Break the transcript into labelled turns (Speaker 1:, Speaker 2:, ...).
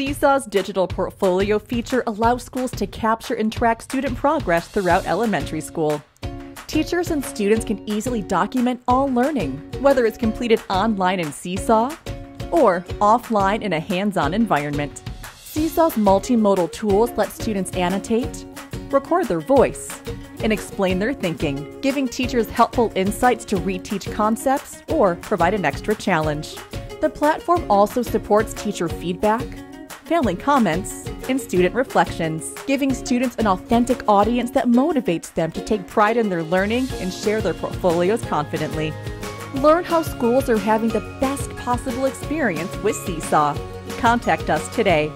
Speaker 1: Seesaw's digital portfolio feature allows schools to capture and track student progress throughout elementary school. Teachers and students can easily document all learning, whether it's completed online in Seesaw or offline in a hands on environment. Seesaw's multimodal tools let students annotate, record their voice, and explain their thinking, giving teachers helpful insights to reteach concepts or provide an extra challenge. The platform also supports teacher feedback, family comments, and student reflections, giving students an authentic audience that motivates them to take pride in their learning and share their portfolios confidently. Learn how schools are having the best possible experience with Seesaw. Contact us today